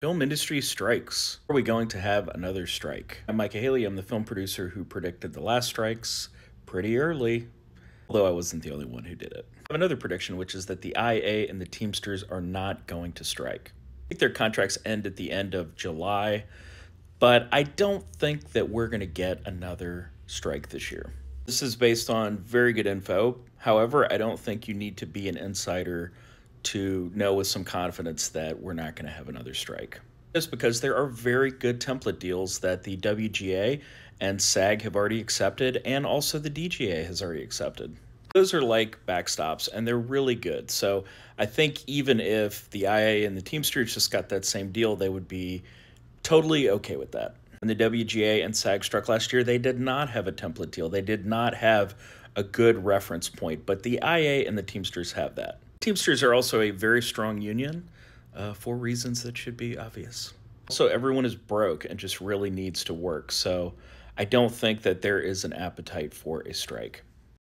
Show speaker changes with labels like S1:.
S1: Film industry strikes. Are we going to have another strike? I'm Micah Haley. I'm the film producer who predicted the last strikes pretty early, although I wasn't the only one who did it. I have another prediction, which is that the IA and the Teamsters are not going to strike. I think their contracts end at the end of July, but I don't think that we're going to get another strike this year. This is based on very good info. However, I don't think you need to be an insider to know with some confidence that we're not going to have another strike. Just because there are very good template deals that the WGA and SAG have already accepted, and also the DGA has already accepted. Those are like backstops, and they're really good. So I think even if the IA and the Teamsters just got that same deal, they would be totally okay with that. When the WGA and SAG struck last year, they did not have a template deal. They did not have a good reference point, but the IA and the Teamsters have that. Teamsters are also a very strong union uh, for reasons that should be obvious. Also, everyone is broke and just really needs to work, so I don't think that there is an appetite for a strike.